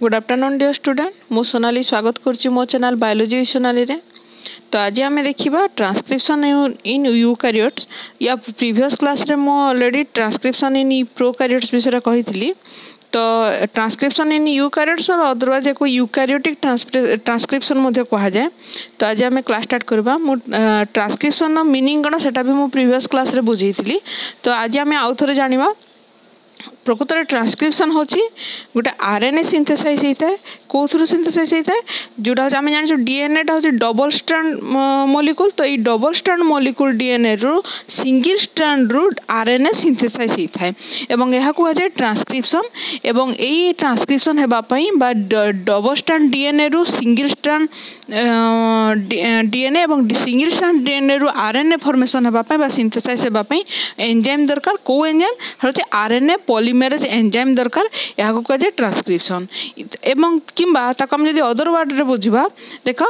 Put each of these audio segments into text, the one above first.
Good afternoon dear student मु सोनाली स्वागत करो चैनल चेल बायोलोजी सोनाली तो आज आम देखा ट्रांसक्रिप्सन इन यू क्यारिट या previous class already transcription in prokaryotes विषय कही थी तो ट्रांसक्रिप्सन इन यू क्यारिट्स और अदरवाइज़ एक यू क्यारिटिक ट्रांसक्रिप्सन कहुए तो आज आम क्लास स्टार्ट करवा ट्रांसक्रिप्सन रिनिंग कौन से मुझे प्रिभस क्लास बुझे थी तो आज आम आउ थ जानवा ପ୍ରକୃତରେ ଟ୍ରାନ୍ସକ୍ରିପ୍ସନ୍ ହେଉଛି ଗୋଟେ ଆର୍ ଏନ୍ ଏ ସିନ୍ଥେସାଇଜ୍ ହେଇଥାଏ କେଉଁଥିରୁ ସିନ୍ଥେସାଇଜ୍ ହେଇଥାଏ ଯେଉଁଟା ହେଉଛି ଆମେ ଜାଣିଛୁ ଡିଏନ୍ଏଟା ହେଉଛି ଡବଲ୍ ଷ୍ଟ୍ରାଣ୍ଡ ମଲିକୁଲ୍ ତ ଏଇ ଡବଲ୍ ଷ୍ଟ୍ରାଣ୍ଡ ମଲିକୁଲ୍ ଡିଏନ୍ଏରୁ single ଷ୍ଟ୍ରାଣ୍ଡରୁ R N A synthesize ହେଇଥାଏ ଏବଂ ଏହାକୁ କୁହାଯାଏ ଟ୍ରାନ୍ସକ୍ରିପ୍ସନ୍ ଏବଂ ଏଇ ଟ୍ରାନ୍ସକ୍ରିପ୍ସନ୍ ହେବା ପାଇଁ ବା ଡବଲ୍ ଷ୍ଟ୍ରାଣ୍ଡ ଡିଏନ୍ଏରୁ ସିଙ୍ଗିଲ୍ ଷ୍ଟ୍ରାଣ୍ଡ ଡିଏନ୍ଏ ଏବଂ ସିଙ୍ଗିଲ୍ ଷ୍ଟ୍ରାଣ୍ଡ ଡିଏନ୍ଏରୁ ଆର୍ ଏନ୍ ଏ ଫର୍ମେସନ୍ ହେବା ପାଇଁ ବା ସିନ୍ଥେସାଇଜ୍ ହେବା ପାଇଁ ଏନ୍ଜାଇମ୍ ଦରକାର କେଉଁ ଏନ୍ଜାଇମ୍ ହେଉଛି R N A polymerase enzyme ଦରକାର ଏହାକୁ କୁହାଯାଏ ଟ୍ରାନ୍ସକ୍ରିପ୍ସନ୍ ଏବଂ କିମ୍ବା ତାକୁ ଆମେ ଯଦି ଅଦର ୱାର୍ଡ଼ରେ ବୁଝିବା ଦେଖ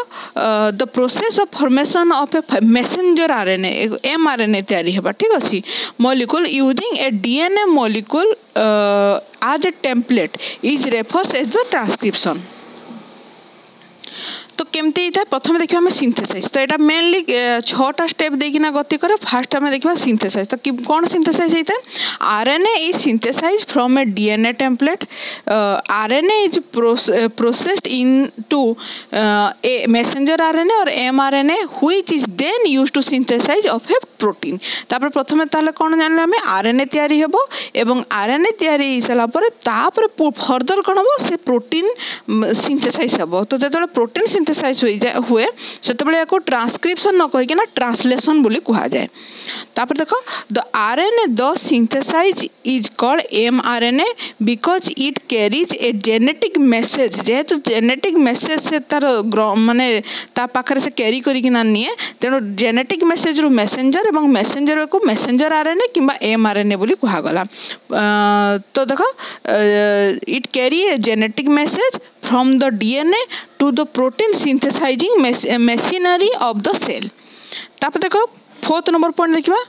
the process of formation of a messenger R N A M R N A ତିଆରି ହେବା ଠିକ୍ ଅଛି molecule using a D N A molecule as a template is refers as the transcription তো কেমতি হয়ে প্রথমে দেখবা আমি সিন্থেসাইজ তো এটা মেনলি ছটা স্টেপ দিয়ে গতি করে ফার্স্ট আমি দেখবা সিন্থেসাইজ তো কোণ সিন্থেসাইজ হয়ে RNA is synthesize from a DNA template RNA is processed into a messenger RNA or M RNA which is then use to synthesize of a protein তারপরে প্রথমে তাহলে কোণ জানলে আমি আরএনএ তৈরি হব এবং আরএনএ তৈরি হয়ে সারা পরে তাপরে ফর্দর কোণ হব সে প্রোটিন সিন্থেসাইজ হব তো যেত প্রোটিন ସିନ୍ଥେସାଇଜ୍ ହେବ ତ ଯେତେବେଳେ ପ୍ରୋଟିନ୍ ସିନ୍ଥେସାଇଜ୍ ହୋଇଯାଏ ହୁଏ ସେତେବେଳେ ୟାକୁ ଟ୍ରାନ୍ସକ୍ରିପ୍ସନ୍ ନ କହିକିନା ଟ୍ରାନ୍ସଲେସନ୍ ବୋଲି କୁହାଯାଏ ତାପରେ ଦେଖ the R N A the synthesize is called M R N A because it carries a genetic message ଯେହେତୁ ଜେନେଟିକ୍ ମେସେଜ୍ ସେ ତାର ମାନେ ତା ପାଖରେ ସେ କ୍ୟାରି କରିକିନା ନିଏ ତେଣୁ ଜେନେଟିକ୍ ମେସେଜ୍ରୁ ମେସେଞ୍ଜର ଏବଂ ମେସେଞ୍ଜରକୁ ମେସେଞ୍ଜର ଆର୍ ଏନ୍ ଏ କିମ୍ବା ଏମ୍ ଆର୍ ଏନ୍ ଏ ବୋଲି କୁହାଗଲା ତ ଦେଖ it carry a genetic message from the DNA to the protein synthesizing machinery of the cell. তারপর দেখো fourth number point देखिए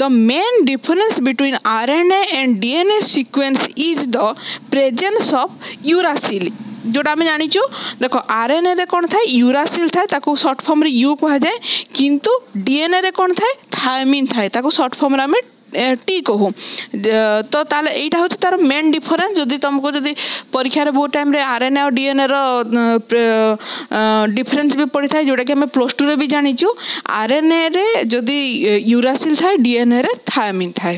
the main difference between RNA and DNA sequence is the presence of uracil जोटा आम जाचु देख R N A कौन थाए uracil थाए सर्ट फर्म यू कहुए किंतु डीएनए कौन थाए थायमिन थाए सर्ट फर्म आम ଟି କହୁ ତ ତାହେଲେ ଏଇଟା ହେଉଛି ତାର ମେନ୍ ଡିଫରେନ୍ସ ଯଦି ତୁମକୁ ଯଦି ପରୀକ୍ଷାରେ ବହୁତ ଟାଇମ୍ରେ ଆର୍ ଏନ୍ ଏ ଆଉ ଡିଏନ୍ଏର ଡିଫରେନ୍ସ ବି ପଡ଼ିଥାଏ ଯେଉଁଟାକି ଆମେ ପ୍ଲସ୍ ଟୁରେ ବି ଜାଣିଛୁ ଆର୍ ଏନ୍ ଏରେ ଯଦି ୟୁରାସିଲ୍ ଥାଏ ଡିଏନ୍ଏରେ ଥାୟାମିନ୍ ଥାଏ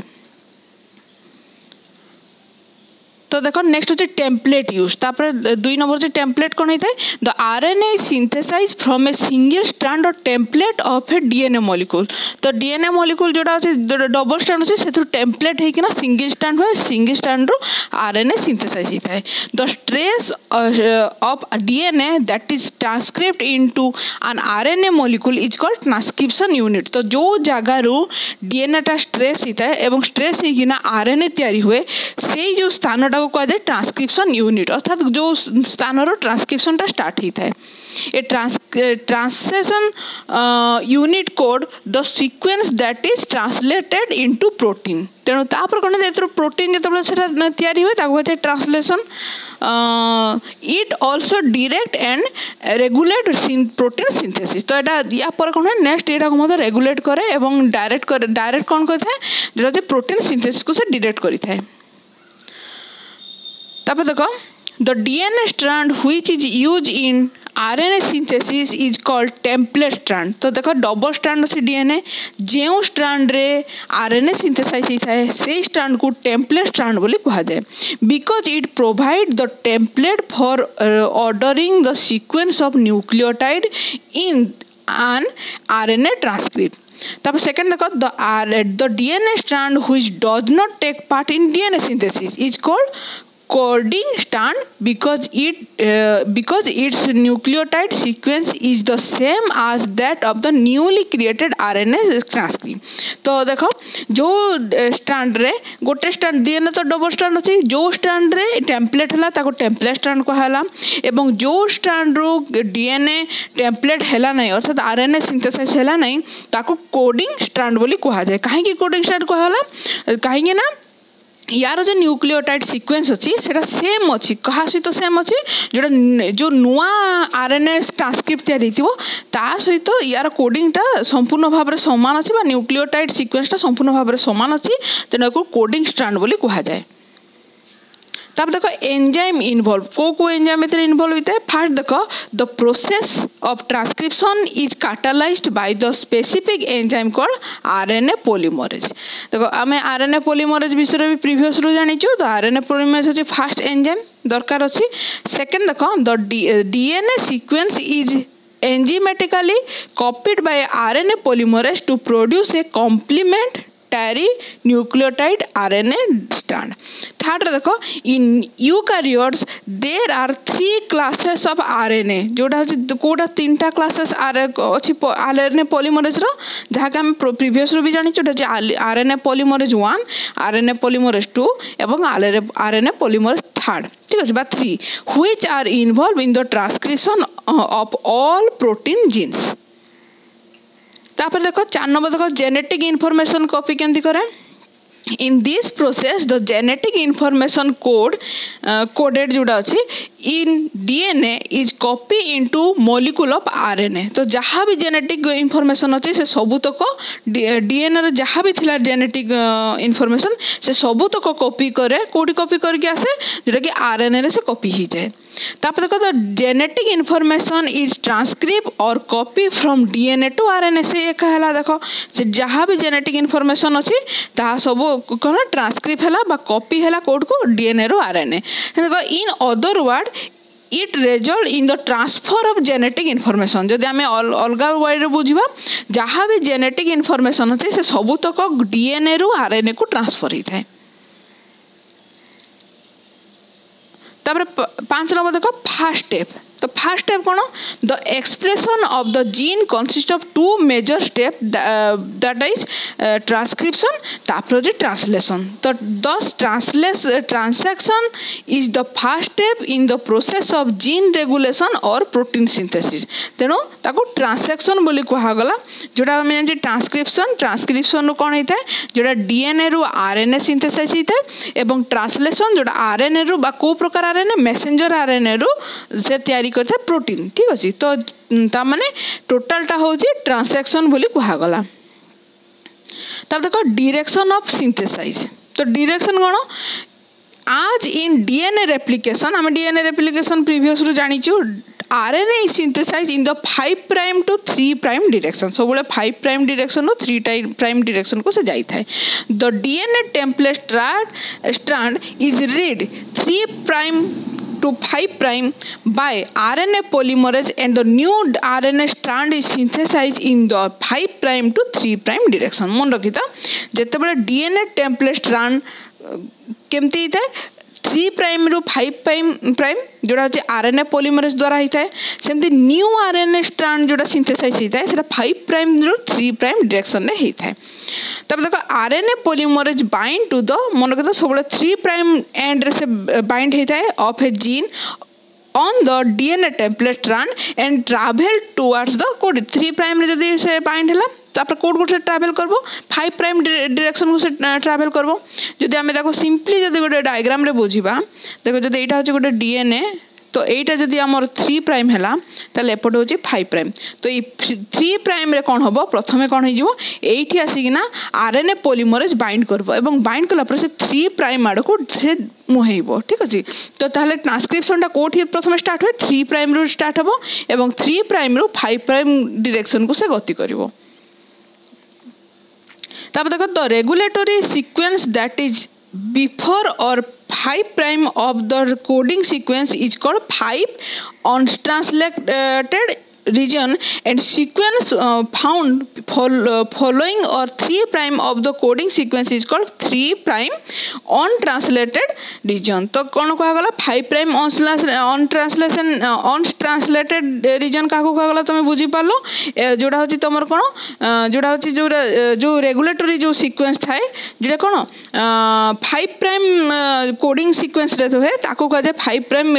তো দেখ নেক্সট হচ্ছে টেম্পলেট ইউজ তারপরে দুই নম্বর হচ্ছে টেম্পলেট কোণ হয়ে the R N A synthesize from a single strand or template of a DNA molecule তো ডিএনএ মলিকুল যেটা হচ্ছে ডবল স্ট্রান্ড হচ্ছে সেথু টেম্পলেট হয়েকিনা সিঙ্গল স্ট্রান্ড হয়ে সিঙ্গল স্ট্রান্ড্রু আর এন এ সিন্থেসাইজ হয়ে the stretch of DNA that is transcript into an RNA molecule is called transcription unit तो जो जगार डीएनए टा स्ट्रेस होता है एवं स्ट्रेस होना आरएनए तैयारी हुए से जो स्थान ତାକୁ କୁହାଯାଏ ଟ୍ରାନ୍ସକ୍ରିପ୍ସନ୍ ୟୁନିଟ୍ ଅର୍ଥାତ୍ ଯେଉଁ ସ୍ଥାନରୁ ଟ୍ରାନ୍ସକ୍ରିପ୍ସନ୍ଟା ଷ୍ଟାର୍ଟ ହେଇଥାଏ a translation unit code the sequence that is translated into protein ତେଣୁ ତାପରେ କ'ଣ ଯେତେବେଳେ ପ୍ରୋଟିନ୍ ଯେତେବେଳେ ସେଟା ତିଆରି ହୁଏ ତାକୁ କୁହାଯାଏ translation it also direct and regulate protein synthesis ତ ଏଇଟା ୟା ପରେ କ'ଣ ହୁଏ ନେକ୍ସଟ ଏଇଟାକୁ ମଧ୍ୟ ରେଗୁଲେଟ୍ କରେ ଏବଂ ଡାଇରେକ୍ଟ କରେ ଡାଇରେକ୍ଟ କ'ଣ କରିଥାଏ ଯେଉଁଟା ଯେ ପ୍ରୋଟିନ୍ ସିନ୍ଥେସିସ୍କୁ ସେ ଡିରେକ୍ଟ କରିଥାଏ তারপর দেখো the DNA strand which is used in RNA synthesis is called template strand तो देखो double strand अच्छे DNA जो strand रे RNA synthesize होता से strand को template strand बोली कहा जाए because it provide the template for uh, ordering the sequence of nucleotide in an RNA transcript তারপর সেকেন্ড দেখো the R the DNA strand which does not take part in DNA synthesis is called coding strand because it uh, because its nucleotide sequence is the same as that of the newly created RNA transcript तो देखो जो strand रे गोटे strand DNA तो double strand अछि जो strand रे template हला ताको टेम्पलेट स्ट्रांड कहला जो स्ट्रांड रो डीएनए टेम्पलेट हला नै अर्थात आरएनए सिंथेसाइज हला नै ताको कोडिंग स्ट्रांड बोली कहा जाय काहे की कोडिंग स्ट्रांड कहला काहे ना यार जो न्यूक्लियोटाइड सिक्वेन्स अच्छी से सेम अच्छी क्या सहित सेम अच्छी जोटा जो नुआ आर एन एस ट्रांसक्रिप्ट या सहित यार कोडिंगटा संपूर्ण भाव में सामान अच्छी न्यूक्लियोटाइड सिक्वेन्सटा संपूर्ण भाव में सामान अच्छी तेनाली कोडिंग स्ट्रांड बोली कहुए তারপর দেখো এনজাইম ইনভলভ কেউ কেউ এনজাইম এতে ইনভলভ হইতে ফার্স্ট দেখো the process of transcription is catalysed by the specific enzyme called RNA polymerase দেখো, আমি আরএনএ পলিমরেজ বিষয়ে বি প্রিভিয়সরু জানিছু তো আরএনএ পলিমরেজ হচ্ছে ফার্স্ট এনজাইম দরকার ଅଛି সেকেন্ড দেখো the DNA sequence is enzymatically copied by RNA polymerase to produce a complement टैरी न्यूक्लियोटाइड आरएनए स्टैंड थर्ड देखो in eukaryotes there are three classes of RNA जोटा हूँ कौटा तीन टा क्लासेस आर अच्छी आरएनए पॉलीमरेज रो जहाँ आम प्रिवियस भी जानी जोटा RNA polymerase one RNA polymerase two एवं आरएनए पॉलीमरेज थर्ड ঠিক আছে বা three which are involve in the transcription of all protein genes তাপরে দেখ চার নম্বর দেখ জেনেটিক ইনফরমেশন কপি কেমতি করে this process the genetic information code uh, coded जोड़ा अच्छी in DNA is copy into molecule of RNA तो जहाँ भी genetic information अच्छी से सबू तक DNA रे जहाँ भी थिला genetic information से सबू तक कॉपी करे कोडी कॉपी करके आसे जोटा कि RNA रे से कॉपी ही जाए। तापर देखो the genetic information is transcript और copy from DNA to RNA से एक देखो। से जहाँ भी जेनेटिक इनफॉरमेशन अच्छी सब କ'ଣ ଟ୍ରାନ୍ସକ୍ରିପ୍ଟ ହେଲା ବା କପି ହେଲା କେଉଁଠିକୁ ଡିଏନ୍ଏରୁ RNA in other word it result in the transfer of genetic information ଯଦି ଆମେ ଅଲଗା ୱାର୍ଡ଼ରେ ବୁଝିବା ଯାହା ବି ଜେନେଟିକ୍ ଇନଫର୍ମେସନ୍ ଅଛି ସେ ସବୁତକ ଡିଏନ୍ଏରୁ ଆର୍ଏନ୍ଏକୁ ଟ୍ରାନ୍ସଫର୍ ହେଇଥାଏ ତାପରେ ପାଞ୍ଚ ନମ୍ବର ଦେଖ ଫାର୍ଷ୍ଟ ଷ୍ଟେପ୍ तो फ़र्स्ट स्टेप कौन the expression of the gene consist of two major step that is transcription तापर ट्रांसलेशन तो this ट्रांसलेस transaction is the first step in the process of gene regulation और protein synthesis तेणु transaction कहगला जोटा जानते transcription transcription रु कौन होता है? जोटा डीएनए रु आरएनए सिंथेसाइज होता है और ट्रांसलेशन जोटा आरएनए रु कौ प्रकार आरएनए मेसेंजर आरएनए रु से तैयारी କରିଥାଏ ପ୍ରୋଟିନ୍ ଠିକ୍ ଅଛି ତ ତାମାନେ ଟୋଟାଲଟା ହେଉଛି ଟ୍ରାନ୍ସାକ୍ସନ୍ ବୋଲି କୁହାଗଲା ତାପରେ ଦେଖ ଡିରେକ୍ସନ୍ ଅଫ୍ ସିନ୍ଥେସାଇଜ୍ ତ ଡିରେକ୍ସନ୍ କ'ଣ आज इन डीएनए रेप्लिकेशन आम डीएनए रेप्लिकेशन प्रिवियस रु जानिछु RNA is synthesize in the 5 prime to 3 prime direction सब 5 प्राइम डायरेक्शन रो 3 प्राइम डायरेक्शन को से जाई थाए the DNA template strand strand is read 3 prime to 5 prime by RNA polymerase and the new RNA strand is synthesized in the 5 prime to 3 prime direction मन रखी था जितेबाला DNA template strand केमती होता है थ्री प्राइम रु five prime prime जोड़ा हूँ R N A polymerase द्वारा होता है सेमती new R N A strand जो सिंथेसाइज होता है से फाइव प्राइम रु थ्री प्राइम डिरेक्शन में होता है तब देखो R N A polymerase bind to the मन रखिए सब थ्री प्राइम एंड से बाइंड होता of a gene on the DNA template strand and travel towards the code 3 prime रे जदी से बाइंड हला तापर कोड कोड से ट्रैवल करबो 5 प्राइम डायरेक्शन को से ट्रैवल करबो जदी हमें देखो सिंपली जदी गोटे डायग्राम रे बुझिबा देखो जदी एटा होचे गोटे डीएनए তো এইটা যদি আমার থ্রি প্রাইম হলা তাহলে এপটে হচ্ছে ফাইভ প্রাইম তো এই থ্রি প্রাইমরে কম হব প্রথমে কম হয়ে যাব এইটি আসিকিনা R N A polymerase bind করব এবং বাইন্ড কলাপরে সে থ্রি প্রাইম আড়কু সে মুহেইব ঠিক আছে তো তাহলে ট্রান্সক্রিপশনটা কোটি প্রথমে স্টার্ট হয় থ্রি প্রাইম রু স্টার্ট হব এবং থ্রি প্রাইম রু ফাইভ প্রাইম ডিরেকশন কু সে গতি করব তারপর দেখো the regulatory sequence that is before or 5 prime of the coding sequence is called 5 untranslated region and sequence uh, found uh, following or 3 prime of the coding sequence is called 3 prime untranslated region तो कौन कहा गला 5 prime untranslation untranslated region का कहा गला तुम्हें बुझी पालो जोड़ा होची तमर कोन जोड़ा होची जो जो रेगुलेटरी जो सीक्वेंस थाए जोड़ा कोन 5 prime coding sequence रे तो है ताको कहा जाए 5 prime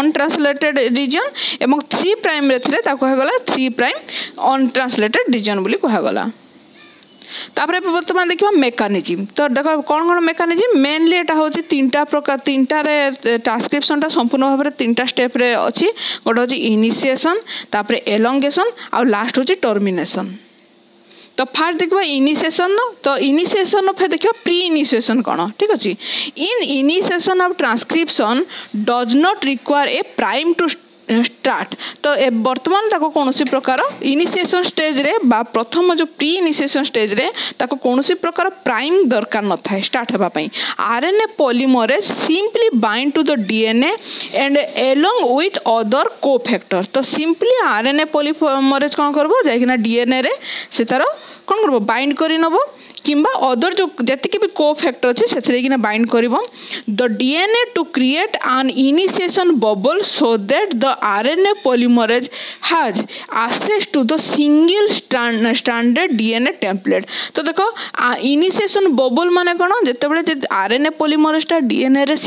untranslated region एवं 3 prime रे थिले କୁହାଗଲା ଥ୍ରୀ ପ୍ରାଇମ୍ ଅନଟ୍ରାନ୍ସଲେଟେଡ୍ ରିଜନ୍ ବୋଲି କୁହାଗଲା ତାପରେ ବର୍ତ୍ତମାନ ଦେଖିବା ମେକାନିଜିମ୍ ତ ଦେଖ କ'ଣ କ'ଣ ମେକାନିଜିମ୍ ମେନଲି ଏଇଟା ହେଉଛି ତିନିଟା ପ୍ରକାର ତିନିଟାରେ ଟ୍ରାନ୍ସକ୍ରିପ୍ସନଟା ସମ୍ପୂର୍ଣ୍ଣ ଭାବରେ ତିନିଟା ଷ୍ଟେପ୍ରେ ଅଛି ଗୋଟେ ହେଉଛି ଇନିସିଏସନ୍ ତାପରେ ଏଲଙ୍ଗେସନ୍ ଆଉ ଲାଷ୍ଟ ହେଉଛି ଟର୍ମିନେସନ୍ ତ ଫାର୍ଷ୍ଟ ଦେଖିବା ଇନିସିଏସନ୍ ତ ଇନିସିଏସନ୍ ଫେର୍ ଦେଖିବା ପ୍ରି ଇନିସିଏସନ୍ କ'ଣ ଠିକ୍ ଅଛି in initiation of transcription does not require a prime to start ତ ବର୍ତ୍ତମାନ ତାକୁ କୌଣସି ପ୍ରକାର ଇନିସିଏସନ୍ ଷ୍ଟେଜ୍ରେ ବା ପ୍ରଥମ ଯେଉଁ ପ୍ରି ଇନିସିଏସନ୍ ଷ୍ଟେଜ୍ରେ ତାକୁ କୌଣସି ପ୍ରକାର ପ୍ରାଇମ୍ ଦରକାର ନଥାଏ ଷ୍ଟାର୍ଟ ହେବା ପାଇଁ R N A polymerase simply bind to the DNA and along with other cofactor ତ simply R N A polymerase କ'ଣ କରିବ ଯାଇକିନା ଡିଏନ୍ଏରେ ସେ ତାର କ'ଣ କରିବ ବାଇଣ୍ଡ କରି ନେବ কিংবা অদর যে যেতিকি বি কোফ্যাক্টর আছে সেথিরে কিনা বাইন্ড করিব the DNA to create an initiation bubble so that the RNA polymerase has access to the single standard DNA template তো দেখো ইনিসিয়েশন ববল মানে কোণ যেতবে আরএনএ পলিমরেজটা ডিএনএ রে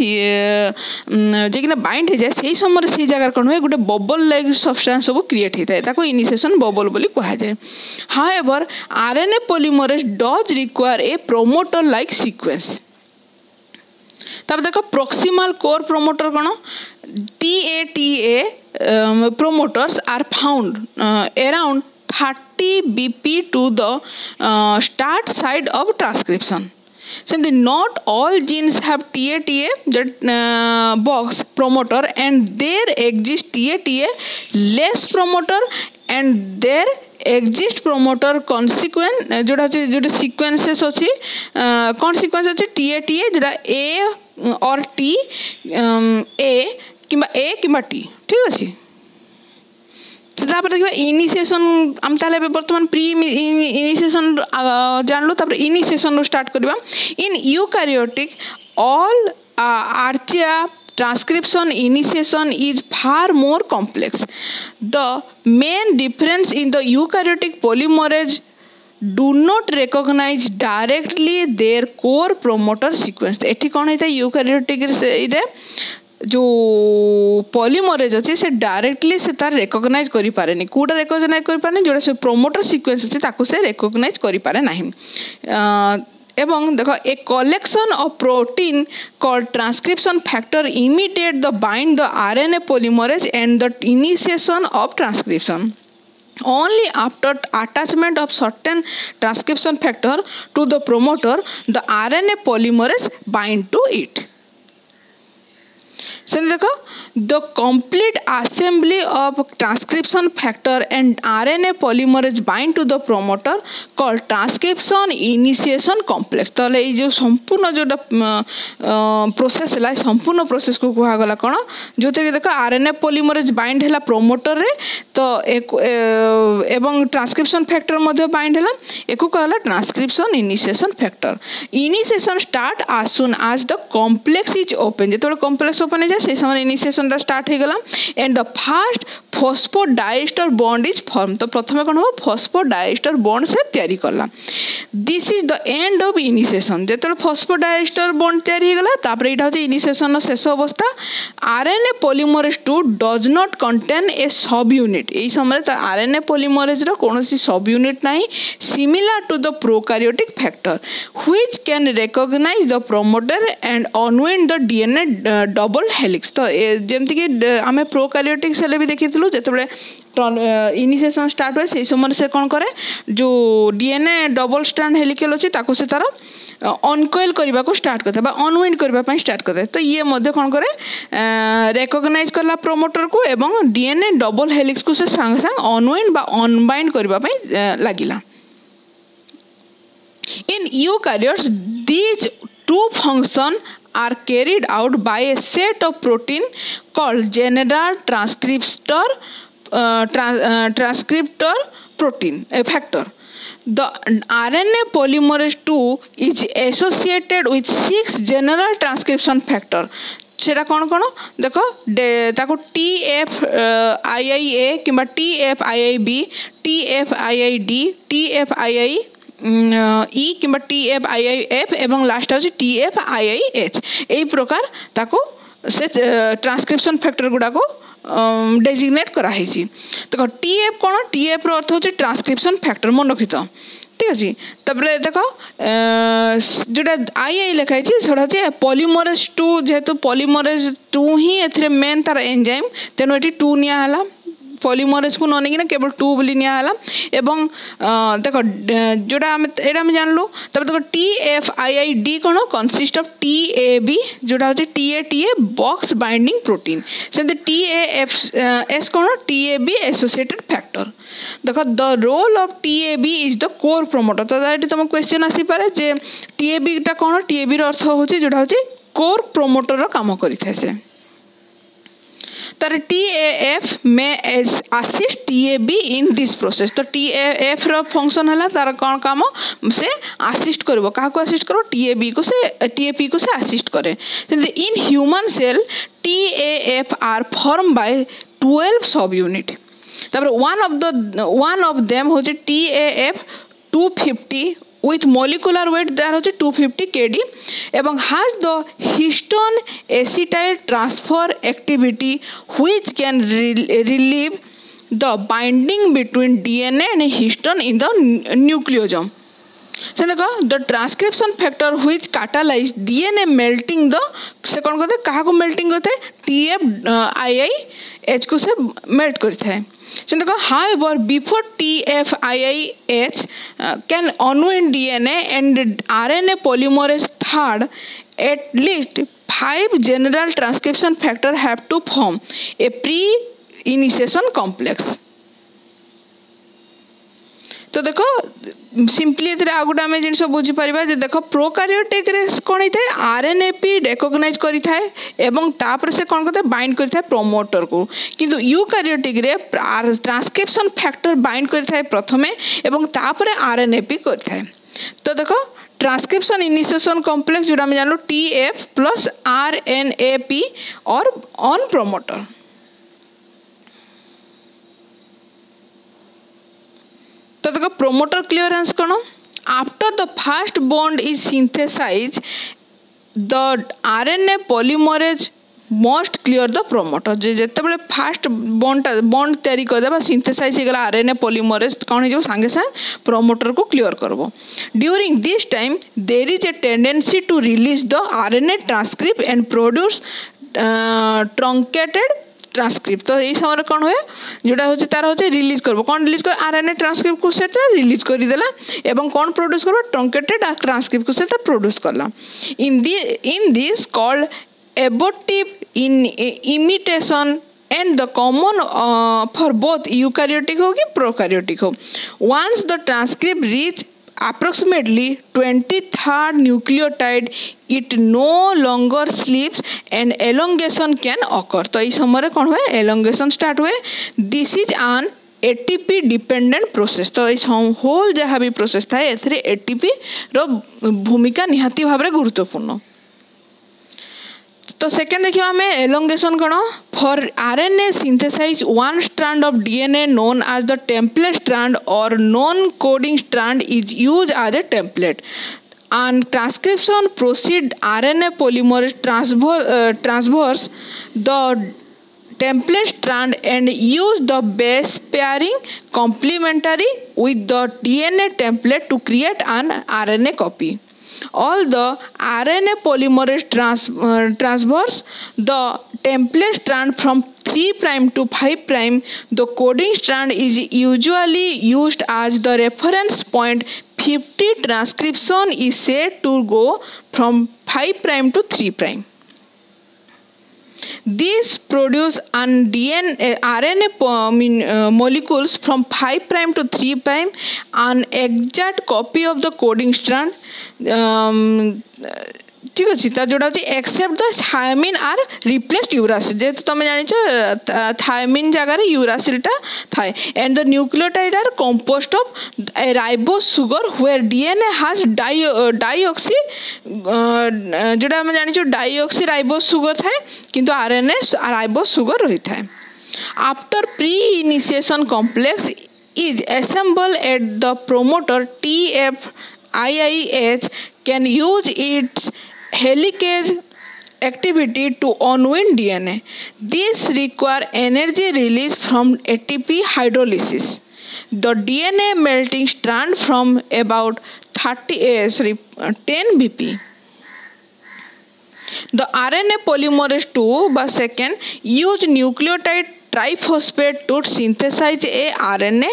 যেকিনা বাইন্ড হয়ে যায় সেই সময় সেই জায়গার কোণ হয় গোটে ববল লাইক সবস্টান্স সব ক্রিয়েট হয়ে থাকে তাকে ইনিসিয়েশন ববল বলি কুহযায় however RNA polymerase dodge require a promoter like sequence ତାପରେ ଦେଖ ପ୍ରୋକ୍ସିମାଲ୍ କୋର୍ ପ୍ରୋମୋଟର କ'ଣ T A T A promoters are found around thirty BP to the start site of transcription ସେମିତି not all genes have T A T A box promoter and there exist T A T A less promoter and there exist promoter consequence ଯେଉଁଟା ହେଉଛି ଯେଉଁଟା ସିକ୍ୱେନ୍ସେସ୍ ଅଛି କ'ଣ sequence ଅଛି T A ଯେଉଁଟା A or T A କିମ୍ବା A କିମ୍ବା ଟି ଠିକ୍ ଅଛି ତାପରେ ଦେଖିବା ଇନିସିଏସନ୍ ଆମେ ତାହେଲେ ଏବେ ବର୍ତ୍ତମାନ ପ୍ରି ଇନିସିଏସନ୍ ଜାଣିଲୁ ତାପରେ ଇନିସିଏସନ୍ରୁ ଷ୍ଟାର୍ଟ କରିବା in eukaryotic all archaea transcription initiation is far more complex. The main difference in the eukaryotic polymerase do not recognize directly their core promoter sequence. एठी कौन है था eukaryotic रे जो पॉलीमरेज अच्छे से डायरेक्टली से तार रेकग्नाइज करि पारे नि कोडा रेकग्नाइज करि पारे नि जोडा से प्रोमोटर सीक्वेंस अछि ताको से रेकग्नाइज करि पारे नाही এবং দেখো a collection of protein called transcription factor imitate the bind the RNA polymerase and the initiation of transcription. Only after attachment of certain transcription factor to the promoter, the RNA polymerase bind to it. चलिए देखो the complete assembly of transcription factor and RNA polymerase bind to the promoter call transcription initiation complex तो ये संपूर्ण जो process है संपूर्ण process को कहगला कौन? जो थे देख आरएनए पॉलीमरेज बाइंड है प्रमोटर रे तो एवं ट्रांसक्रिप्शन फैक्टर बैंड है एक कहला transcription initiation factor initiation start आसुन आज द the इज़ ओपन जो যেতবে কমপ্লেক্স ওপেন হয়ে সেই সময় ইনিশিয়েশনটা স্টার্ট হয়ে গেলাম। And the first phosphodiester bond is form তো প্রথমে কোন হব? ফসফো ডাইস্টর বন্ড সে তৈরি করলাম। This is the end of initiation যেতবে phosphodiester bond তৈরি হয়ে গেল, তারপরে এটা হচ্ছে ইনিসিয়েসন শেষ অবস্থা। R N A polymerase two does not contain a subunit এই সময় তার আর এন এ পলিমরেজর কৌশি সব ইউনিট নাই similar to the prokaryotic factor which can recognize the promoter and unwind the DNA double helix ତ ଯେମିତିକି ଆମେ ପ୍ରୋକାରିଓଟିକ୍ସ ହେଲେ ବି ଦେଖିଥିଲୁ ଯେତେବେଳେ ଇନିସିଏସନ୍ ଷ୍ଟାର୍ଟ ହୁଏ ସେଇ ସମୟରେ ସେ କ'ଣ କରେ ଯେଉଁ ଡିଏନ୍ଏ ଡବଲ୍ ଷ୍ଟାଣ୍ଡ ହେଲିକେଲ୍ ଅଛି ତାକୁ ସେ ତା'ର ଅନକଏଲ୍ କରିବାକୁ ଷ୍ଟାର୍ଟ କରିଥାଏ ବା ଅନୱିଣ୍ଡ କରିବା ପାଇଁ ଷ୍ଟାର୍ଟ କରିଥାଏ ତ ଇଏ ମଧ୍ୟ କ'ଣ କରେ ରେକଗ୍ନାଇଜ୍ କଲା ପ୍ରମୋଟରକୁ ଏବଂ ଡିଏନ୍ଏ ଡବଲ୍ ହେଲିକ୍ସକୁ ସେ ସାଙ୍ଗେ ସାଙ୍ଗେ ଅନୱିଣ୍ଡ ବା ଅନବାଇଣ୍ଡ କରିବା ପାଇଁ ଲାଗିଲା In eukaryotes, these two functions are carried out by a set of protein called general transcriptor uh, trans, uh, transcriptor protein a factor the RNA polymerase 2 is associated with six general transcription factor সেটা কোন কোন দেখো তাকে T F I I A কিংবা T F I I B T F I I D T F I I E কিংবা T F I I F এবং last হচ্ছে T F I I H এই প্রকার তাকে সে transcription factor গুড়াক designate করা হয়েছি দেখ টি এফ কোণ টি এফ অর্থ হচ্ছে ট্রান্সক্রিপশন ফ্যাক্টর মনে রক্ষিত ঠিক আছে তাপরে দেখ যেটা আই আই লেখা হয়েছে সেটা হচ্ছে পলিমরেজ টু যেহেতু পলিমরেজ টু হি এর মেন তার এনজাইম তেমন এটি টু নিয়া হলাম পলিমরেজ কোন ন না, কেবল টু বলে নিয়া হলাম এবং দেখ যেটা আমি, এটা আমি জানলু, তারপরে দেখো T F I I D কোন consist of T A B যেটা হচ্ছে T A T A box binding protein সেমতি T A F S কোন T A B associated factor দেখ the role of T A B is the core promoter তো এটি তোমার question আসিপারে যে T A বিটা কোন টি এ বির অর্থ হচ্ছে, যেটা হচ্ছে কোর প্রমোটর কাম করে থাকে तर T A F may assist T A B in this process तो टी एफ़ रंक्शन है तार कौन कम से आसीस्ट कर आसीस्ट कर टी ए बी को से टी ए पी को से आसीस्ट कै in human cell T A F are form by twelve subunit one of the one of them हूँ T A F two fifty with molecular weight there is 250 kd এবং has the histone acetyl transfer activity which can relieve the binding between DNA and histone in the nucleosome. से देख the transcription factor which catalyze DNA melting the से कौन करते क्या melting करते TF I I H को से melt कर देख however before TF I I H can unwind DNA and R N A polymerase third at least five general transcription factor have to form a pre initiation complex ତ ଦେଖ simply ଏଥିରେ ଆଉ ଗୋଟେ ଆମେ ଜିନିଷ ବୁଝିପାରିବା ଯେ ଦେଖ ପ୍ରୋକାରିଓଟିକ୍ରେ କ'ଣ ହେଇଥାଏ R N A P recognize କରିଥାଏ ଏବଂ ତାପରେ ସେ କ'ଣ କରିଥାଏ ବାଇଣ୍ଡ କରିଥାଏ ପ୍ରମୋଟରକୁ କିନ୍ତୁ ୟୁ କାରିଓଟିକ୍ରେ ଟ୍ରାନ୍ସକ୍ରିପ୍ସନ୍ ଫ୍ୟାକ୍ଟର ବାଇଣ୍ଡ କରିଥାଏ ପ୍ରଥମେ ଏବଂ ତାପରେ ଆର୍ ଏନ୍ ଏ ପି କରିଥାଏ ତ ଦେଖ ट्रांसक्रिप्शन इनिशिएशन कॉम्प्लेक्स जो आम जानू T F plus R N A P और ऑन प्रोमोटर तो देखो प्रोमोटर क्लियरेंस कौन after the first bond is synthesize the RNA polymerase must clear the promoter जे जिते फास्ट बॉन्डटा बॉन्ड तैयारी करदे सिंथेसाइज हो गला आरएनए पॉलीमरेज कौन हो सांगे सांगे प्रोमोटर को क्लीयर करब during this time there is a tendency to release the RNA transcript and produce truncated transcript तो यही समय कौन हुए जोटा हूँ तार हूँ रिलीज़ कर कौन रिलीज़ कर आर एन ए ट्रांसक्रिप्ट को सेटा रिलीज़ करदेला कौन प्रोड्यूस कर ट्रंकेटेड ट्रांसक्रिप्ट को सेटा प्रोड्यूस कला in the in this called abortive in and the common uh, for both eukaryotic हो कि prokaryotic हो once the transcript reach approximately 23rd nucleotide it no longer sleeps and elongation can occur तो इस समय कौन हुए elongation start हुए this is an ATP dependent process तो इस होल जहाँ भी प्रोसेस था एथिरे एटीपी रो भूमिका निहाती भाव गुरुत्वपूर्ण तो सेकेंड देखिए आम एलोंगेसन कौन for a synthesize one strand of DNA known as the template strand और non coding strand is use as a template and transcription proceed R N A polymer polymer traverses the template strand and use the base pairing complementary with the DNA template to create an a copy all the RNA polymerase trans, uh, transverse the template strand from 3 prime to 5 prime the coding strand is usually used as the reference point 50 transcription is said to go from 5 prime to 3 prime these produce an DNA, RNA uh, molecules from 5 prime to 3 prime, an exact copy of the coding strand. Um, ঠিক ଅଛି ତା ଯୋଉଟା ହେଉଛି except ଦ ଥାୟମିନ୍ ଆର୍ ରିପ୍ଲେସ୍ଡ ୟୁରାସିଲ୍ ଯେହେତୁ ତୁମେ ଜାଣିଛ ଥାୟମିନ୍ ଜାଗାରେ ୟୁରାସିଲ୍ଟା ଥାଏ and the nucleotide are composed of ribose sugar where DNA has ଡାଇଅକ୍ସି ଯେଉଁଟା ଆମେ ଜାଣିଛୁ ଡାଇଅକ୍ସି ରାଇବୋସ୍ ସୁଗର ଥାଏ କିନ୍ତୁ R N A ribose sugar ରହିଥାଏ after pre-initiation complex is assembled at the promoter TFIIH can use its helicase activity to unwind DNA. This require energy release from ATP hydrolysis. the dna melting strand from about 30 uh, sorry uh, 10 bp the RNA polymerase 2 by second use nucleotide triphosphate to synthesize a RNA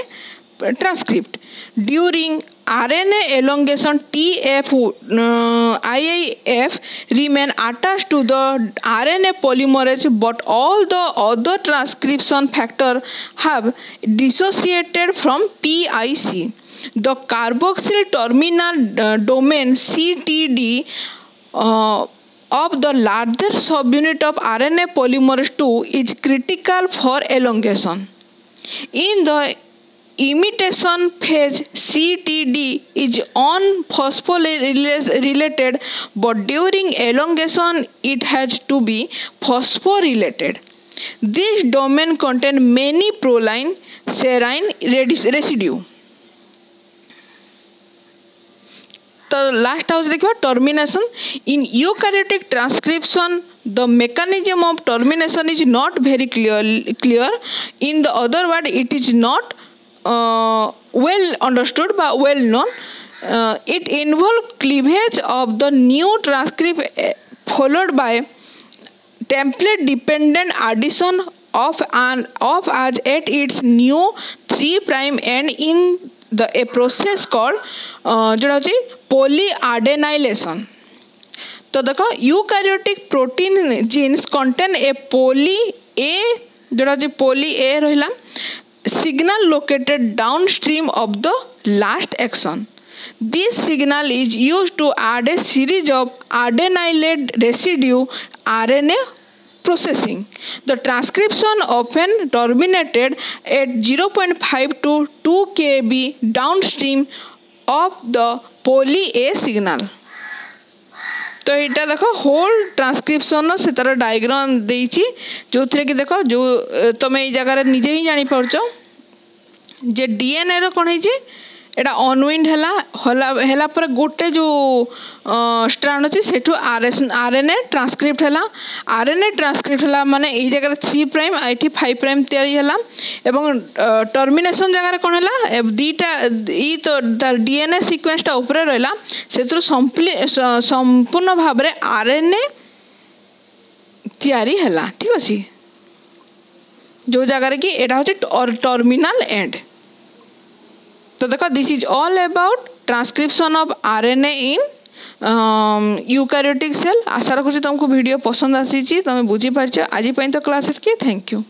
transcript. During RNA elongation TF uh, IIF remain attached to the RNA polymerase but all the other transcription factor have dissociated from PIC. The carboxyl terminal uh, domain CTD uh, of the larger subunit of RNA polymerase 2 is critical for elongation. In the imitation phase CTD is on phosphorylated, but during elongation it has to be phosphorylated. This domain contains many proline serine residue. The last house is termination. In eukaryotic transcription, the mechanism of termination is not very clear. clear. In the other word, it is not uh, well understood but well known uh, it involves cleavage of the new transcript followed by template dependent addition of an of as at its new 3 prime end in the a process called polyadenylation तो देख eukaryotic protein genes contain a poly A जोटा poly ए रहिला signal located downstream of the last axon. This signal is used to add a series of adenylate residue RNA processing. The transcription often terminated at 0.5 to 2 kb downstream of the poly A signal. তো এটা দেখো whole transcription সে তার diagram দিয়েছি যে দেখো যে তুমি এই জায়গায় নিজেই জাঁপারছ ଯେ ଡିଏନ୍ଏର କ'ଣ ହେଇଛି ଏଇଟା ଅନୱିଣ୍ଡ ହେଲା ହେଲା ହେଲା ପରେ ଗୋଟେ ଯେଉଁ ଷ୍ଟ୍ରାଣ୍ଡ ଅଛି ସେଠୁ ଆର୍ ଏନ୍ ଏ ଟ୍ରାନ୍ସକ୍ରିପ୍ଟ ହେଲା ଆର୍ ଏନ୍ ଏ ଟ୍ରାନ୍ସକ୍ରିପ୍ଟ ହେଲା ମାନେ ଏଇ ଜାଗାରେ ଥ୍ରୀ ପ୍ରାଇମ୍ ଏଇଠି ଫାଇଭ୍ ପ୍ରାଇମ୍ ତିଆରି ହେଲା ଏବଂ ଟର୍ମିନେସନ୍ ଜାଗାରେ କ'ଣ ହେଲା ଦୁଇଟା ଇ ତ ଡିଏନ୍ଏ ସିକ୍ୱେନ୍ସଟା ଉପରେ ରହିଲା ସେଥିରୁ ସମ୍ପୂର୍ଣ୍ଣ ଭାବରେ ଆର୍ ଏନ୍ ଏ ତିଆରି ହେଲା ଠିକ୍ ଅଛି ଯେଉଁ ଜାଗାରେ କି ଏଇଟା ହେଉଛି ଟର୍ମିନାଲ ଏଣ୍ଡ तो देखो this is all about transcription of RNA in eukaryotic cell आशा रखुच्छी तुमको वीडियो पसंद आसी तुम बुझीपार आज तो क्लास थैंक यू